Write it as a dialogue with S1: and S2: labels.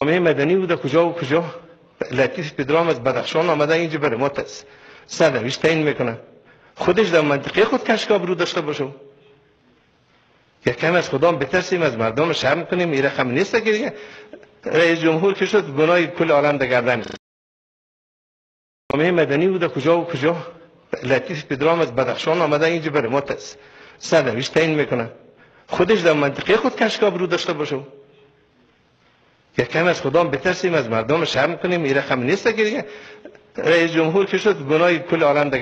S1: جامعه مدنی بوده. کجا و کجا؟ لطیف پدرام از بدخشان آمده اینجا برای ما سرنوشت تعیین می‌کنه. خودش در منطقه خود کشکاب رو داشته باشه. یک کم از خدا بترسیم از مردم شرم کنیم. این رقم نیست که دیگه. رئیس جمهور که شد گناه کل عالم در گردن جامعه مدنی بوده. کجا و کجا؟ لطیف پدرام از بدخشان آمده اینجا برای ما سرنوشت تعیین می‌کنه. خودش در منطقه خود کشکاب رو داشته باشه. یک کم از خدا بترسیم از مردم شرم کنیم این رقم نیست که دیگه. رئیس جمهور که شد گناه کل عالم در